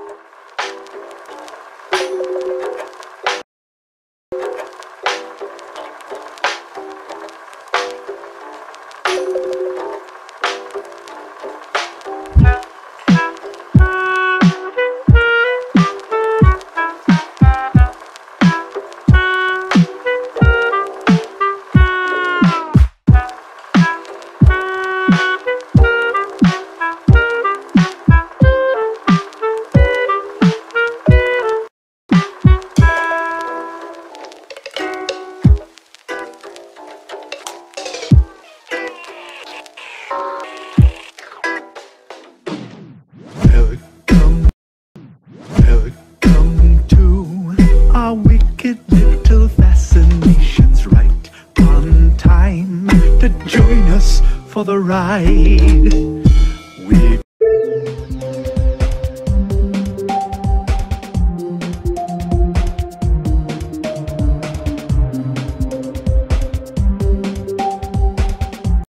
Bye. Wicked little fascinations right on time to join us for the ride.